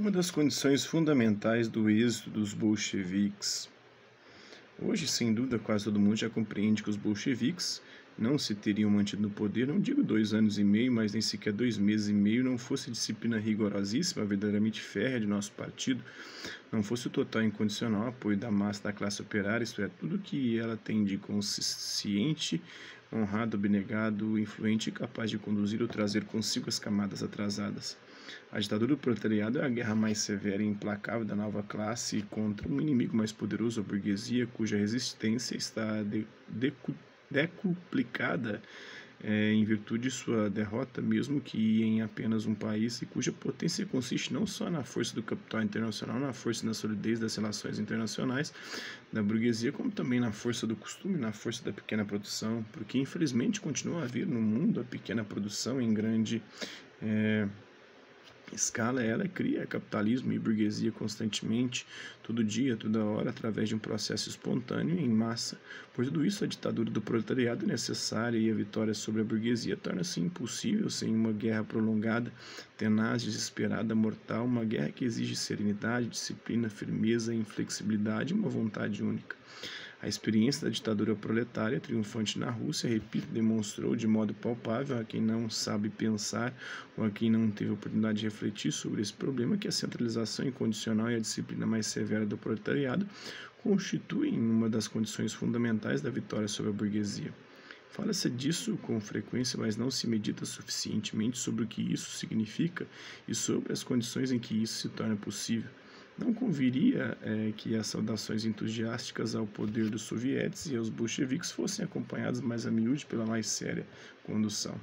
Uma das condições fundamentais do êxito dos bolcheviques. Hoje, sem dúvida, quase todo mundo já compreende que os bolcheviques não se teriam mantido no poder, não digo dois anos e meio, mas nem sequer dois meses e meio, não fosse disciplina rigorosíssima, verdadeiramente férrea de nosso partido, não fosse o total incondicional apoio da massa da classe operária, isto é, tudo que ela tem de consciente, honrado, abnegado, influente e capaz de conduzir ou trazer consigo as camadas atrasadas. A ditadura do proletariado é a guerra mais severa e implacável da nova classe contra um inimigo mais poderoso, a burguesia, cuja resistência está de, decuplicada é, em virtude de sua derrota, mesmo que em apenas um país e cuja potência consiste não só na força do capital internacional, na força da solidez das relações internacionais da burguesia, como também na força do costume, na força da pequena produção, porque infelizmente continua a haver no mundo a pequena produção em grande é, escala, ela cria capitalismo e burguesia constantemente, todo dia, toda hora, através de um processo espontâneo em massa. Por tudo isso, a ditadura do proletariado é necessária e a vitória sobre a burguesia torna-se impossível sem uma guerra prolongada, tenaz, desesperada, mortal, uma guerra que exige serenidade, disciplina, firmeza, inflexibilidade e uma vontade única. A experiência da ditadura proletária triunfante na Rússia, repito, demonstrou de modo palpável a quem não sabe pensar ou a quem não teve oportunidade de refletir sobre esse problema que a centralização incondicional e a disciplina mais severa do proletariado constituem uma das condições fundamentais da vitória sobre a burguesia. Fala-se disso com frequência, mas não se medita suficientemente sobre o que isso significa e sobre as condições em que isso se torna possível. Não conviria é, que as saudações entusiásticas ao poder dos sovietes e aos bolcheviques fossem acompanhadas mais a miúde pela mais séria condução.